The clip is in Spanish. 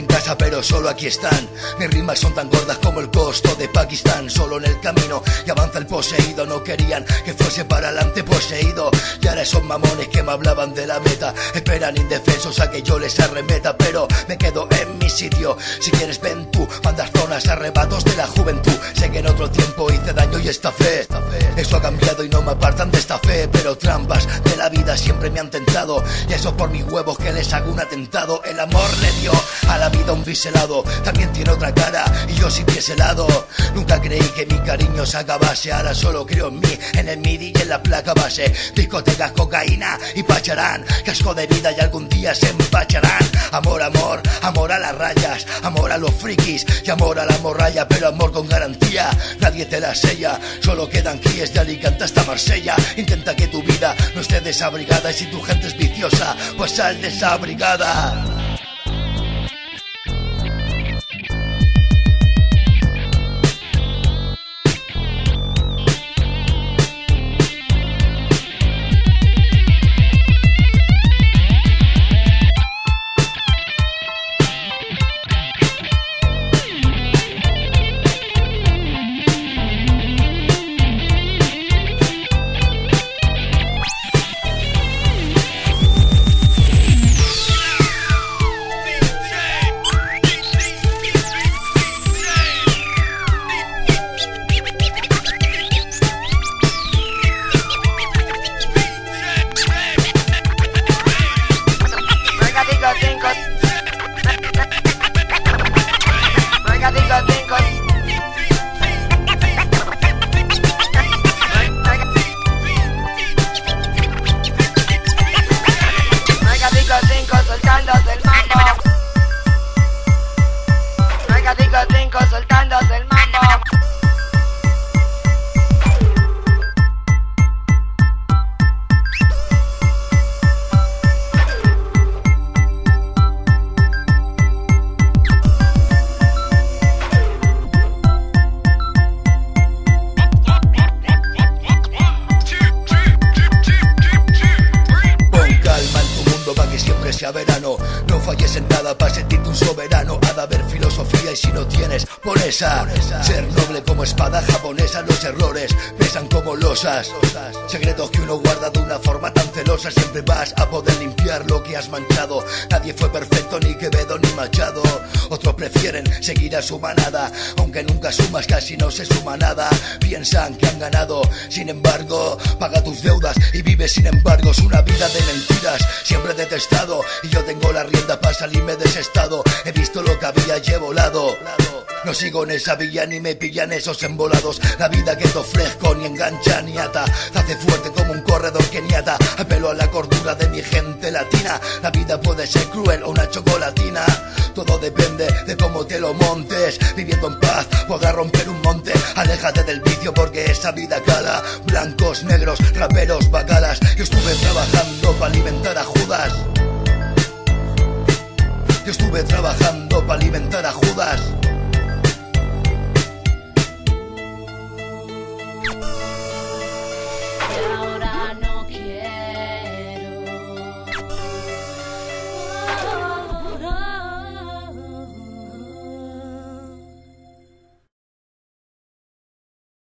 casa, pero solo aquí están. Mis rimas son tan gordas como el costo de Pakistán. Solo en el camino y avanza el poseído. No querían que fuese para adelante poseído. Y ahora son mamones que me hablaban de la meta. Esperan indefensos a que yo les arremeta, pero me quedo en mi sitio. Si quieres, ven tú, mandas zonas, arrebatos de la juventud. Sé que en otro tiempo hice daño y esta fe. Eso ha cambiado y no me apartan de esta fe, pero trampas de la vida siempre me han tentado. Y eso por mis huevos que les hago un atentado. El amor le dio a la vida un biselado. También tiene otra cara y yo sí pies helado. Nunca creí que mi cariño se acabase. Ahora solo creo en mí, en el MIDI y en la placa base. Discotecas, cocaína y pacharán. Casco de vida y algún día se empacharán. Amor, amor, amor a las rayas. Amor a los frikis y amor a la morralla. Pero amor con garantía. Nadie te la sella. Solo quedan guíes de Alicante hasta Marsella. Intenta que tu vida no esté desabrigada. Y si tu gente es viciosa, pues sal desabrigada. Sea verano. No falles en nada para sentirte un soberano. Ha de haber filosofía y si no tienes, pon esa. Ser noble como espada japonesa. Los errores pesan como losas. Secretos que uno guarda de una forma tan celosa. Siempre vas a poder limpiar lo que has manchado. Nadie fue perfecto, ni Quevedo ni Machado. Otros prefieren seguir a su manada. Aunque nunca sumas, casi no se suma nada. Piensan que han ganado. Sin embargo, paga tus deudas y vive sin embargos una vida de mentiras. Siempre detestado. Y yo tengo la rienda para salirme de ese estado. He visto lo que había he No sigo en esa villa ni me pillan esos embolados. La vida que te ofrezco ni engancha ni ata. Te hace fuerte como un corredor keniata. Apelo a la cordura de mi gente latina. La vida puede ser cruel o una chocolatina. Todo depende de cómo te lo montes. Viviendo en paz podrás romper un monte. Aléjate del vicio porque esa vida cala. Blancos, negros, raperos, bacalas. Yo estuve trabajando para alimentar a Judas. Estuve trabajando para alimentar a Judas.